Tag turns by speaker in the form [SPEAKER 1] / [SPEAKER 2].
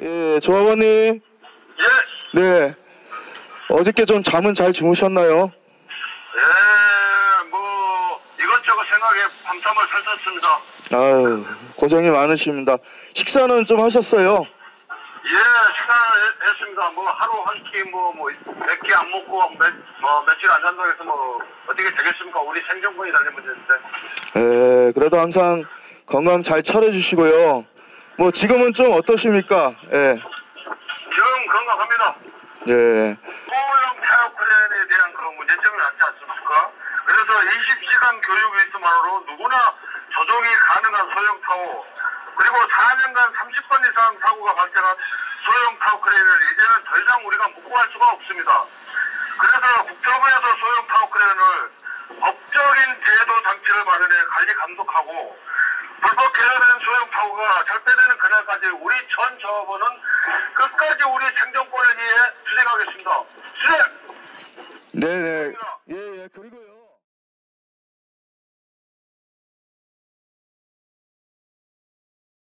[SPEAKER 1] 예, 조합원님.
[SPEAKER 2] 예,
[SPEAKER 1] 네. 어저께 좀 잠은 잘 주무셨나요?
[SPEAKER 2] 예, 뭐 이것저것 생각에 밤잠을 설쳤습니다.
[SPEAKER 1] 아유, 고생이 많으십니다. 식사는 좀 하셨어요?
[SPEAKER 2] 예, 식사를 했습니다. 뭐 하루 한 끼 뭐 뭐 몇 끼 안 먹고 몇, 뭐 며칠 안 잔다고 해서 뭐 어떻게 되겠습니까? 우리 생존권이 달린 문제인데.
[SPEAKER 1] 예, 그래도 항상 건강 잘 챙겨주시고요. 뭐 지금은 좀 어떠십니까? 예,
[SPEAKER 2] 지금 건강합니다.
[SPEAKER 1] 예,
[SPEAKER 2] 소형 타워크레인에 대한 그런 문제점이 많지 않습니까? 그래서 20시간 교육 이수만으로 누구나 조종이 가능한 소형 타워 그리고 4년간 30번 이상 사고가 발생한 소형 타워 크레인을 이제는 더 이상 우리가 묵과할 수가 없습니다. 그래서 국토부에서 소형 타워 크레인을 법적인 제도 장치를 마련해 관리 감독하고 불법 소형 타워가 절대되는 그날까지 우리 전 조합원은 끝까지 우리 생존권을 위해 투쟁하겠습니다. 수행!
[SPEAKER 1] 네네. 예, 예, 그리고요.